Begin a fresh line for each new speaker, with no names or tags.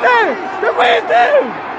The ¡Te fuiste!